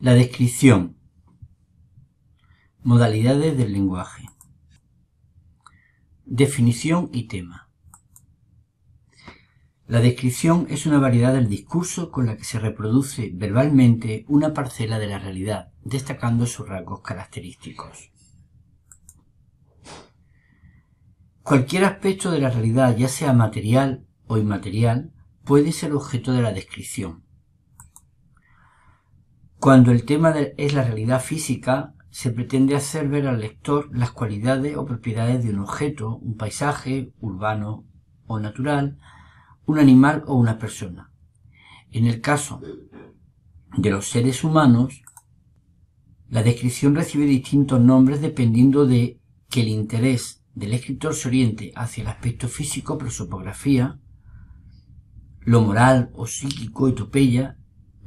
La descripción. Modalidades del lenguaje. Definición y tema. La descripción es una variedad del discurso con la que se reproduce verbalmente una parcela de la realidad, destacando sus rasgos característicos. Cualquier aspecto de la realidad, ya sea material o inmaterial, puede ser objeto de la descripción. Cuando el tema es la realidad física, se pretende hacer ver al lector las cualidades o propiedades de un objeto, un paisaje, urbano o natural, un animal o una persona. En el caso de los seres humanos, la descripción recibe distintos nombres dependiendo de que el interés del escritor se oriente hacia el aspecto físico, prosopografía, lo moral o psíquico, etopeya,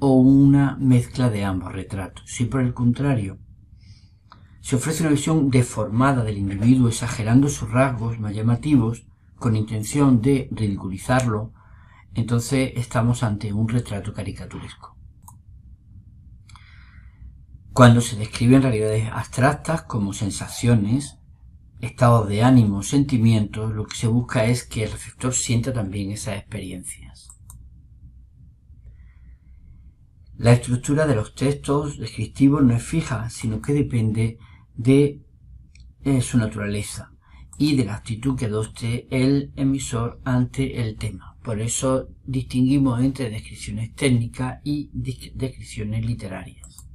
o una mezcla de ambos retratos. Si por el contrario se ofrece una visión deformada del individuo exagerando sus rasgos más llamativos con intención de ridiculizarlo, entonces estamos ante un retrato caricaturesco. Cuando se describen realidades abstractas como sensaciones, estados de ánimo, sentimientos, lo que se busca es que el receptor sienta también esas experiencias. La estructura de los textos descriptivos no es fija, sino que depende de eh, su naturaleza y de la actitud que adopte el emisor ante el tema. Por eso distinguimos entre descripciones técnicas y descripciones literarias.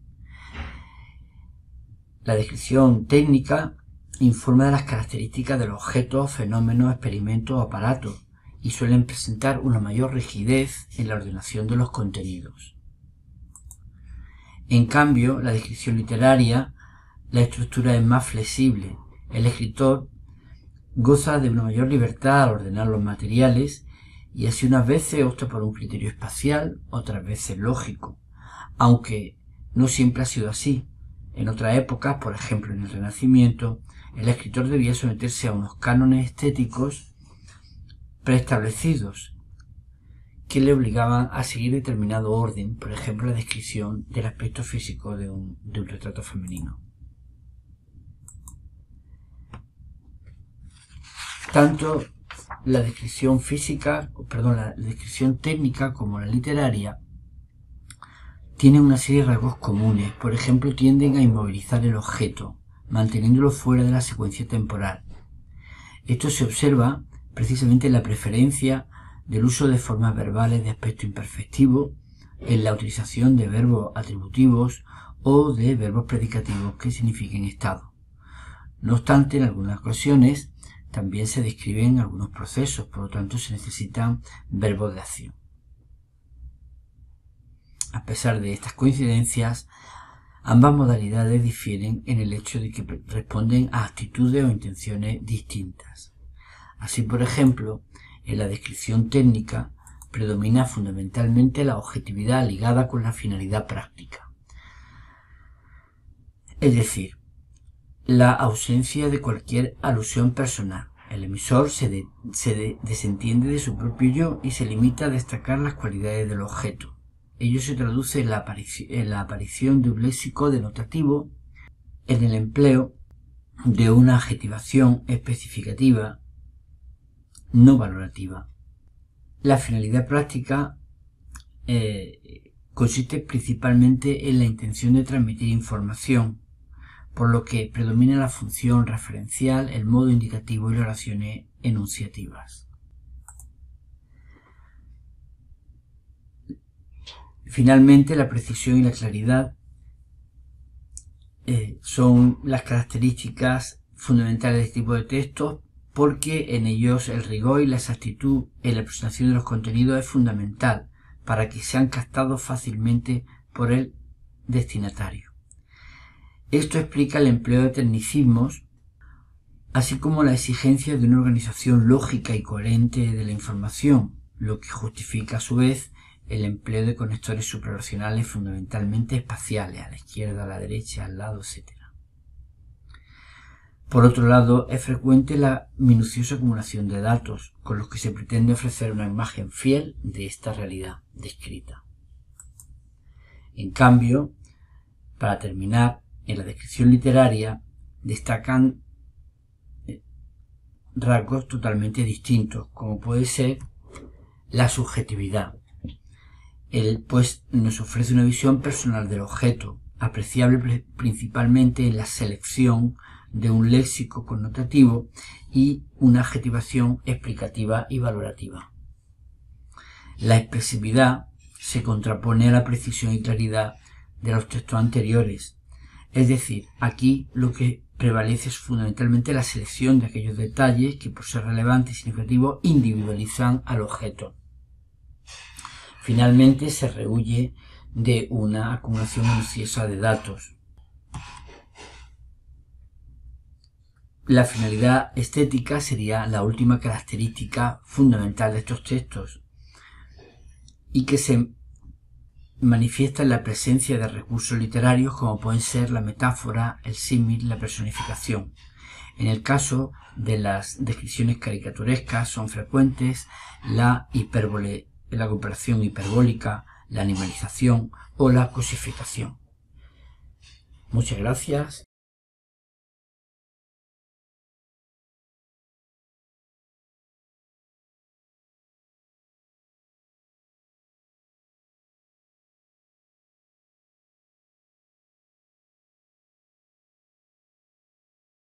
La descripción técnica informa de las características de los objetos, fenómenos, experimentos o aparatos y suelen presentar una mayor rigidez en la ordenación de los contenidos. En cambio, la descripción literaria, la estructura es más flexible. El escritor goza de una mayor libertad al ordenar los materiales y así unas veces opta por un criterio espacial, otras veces lógico, aunque no siempre ha sido así. En otras épocas, por ejemplo en el Renacimiento, el escritor debía someterse a unos cánones estéticos preestablecidos que le obligaban a seguir determinado orden, por ejemplo la descripción del aspecto físico de un, retrato femenino. Tanto la descripción física, perdón, la descripción técnica como la literaria tienen una serie de rasgos comunes. Por ejemplo, tienden a inmovilizar el objeto, manteniéndolo fuera de la secuencia temporal. Esto se observa precisamente en la preferencia del uso de formas verbales de aspecto imperfectivo, en la utilización de verbos atributivos o de verbos predicativos que signifiquen estado. No obstante, en algunas ocasiones también se describen algunos procesos, por lo tanto se necesitan verbos de acción. A pesar de estas coincidencias, ambas modalidades difieren en el hecho de que responden a actitudes o intenciones distintas. Así, por ejemplo, en la descripción técnica predomina fundamentalmente la objetividad ligada con la finalidad práctica. Es decir, la ausencia de cualquier alusión personal. El emisor se, desentiende de su propio yo y se limita a destacar las cualidades del objeto. Ello se traduce en la, en la aparición de un léxico denotativo, en el empleo de una adjetivación especificativa no valorativa. La finalidad práctica eh, consiste principalmente en la intención de transmitir información, por lo que predomina la función referencial, el modo indicativo y las oraciones enunciativas. Finalmente, la precisión y la claridad eh, son las características fundamentales de este tipo de textos porque en ellos el rigor y la exactitud en la presentación de los contenidos es fundamental para que sean captados fácilmente por el destinatario. Esto explica el empleo de tecnicismos, así como la exigencia de una organización lógica y coherente de la información, lo que justifica a su vez el empleo de conectores suprarracionales fundamentalmente espaciales, a la izquierda, a la derecha, al lado, etc. Por otro lado, es frecuente la minuciosa acumulación de datos, con los que se pretende ofrecer una imagen fiel de esta realidad descrita. En cambio, Para terminar, en la descripción literaria destacan eh, rasgos totalmente distintos, como puede ser la subjetividad. Él pues nos ofrece una visión personal del objeto, apreciable principalmente en la selección de un léxico connotativo y una adjetivación explicativa y valorativa. La expresividad se contrapone a la precisión y claridad de los textos anteriores. Es decir, aquí lo que prevalece es fundamentalmente la selección de aquellos detalles que por ser relevantes y significativos individualizan al objeto. Finalmente se rehuye de una acumulación minuciosa de datos. La finalidad estética sería la última característica fundamental de estos textos y que se manifiesta en la presencia de recursos literarios como pueden ser la metáfora, el símil, la personificación. En el caso de las descripciones caricaturescas son frecuentes la hipérbole, la comparación hiperbólica, la animalización o la cosificación. Muchas gracias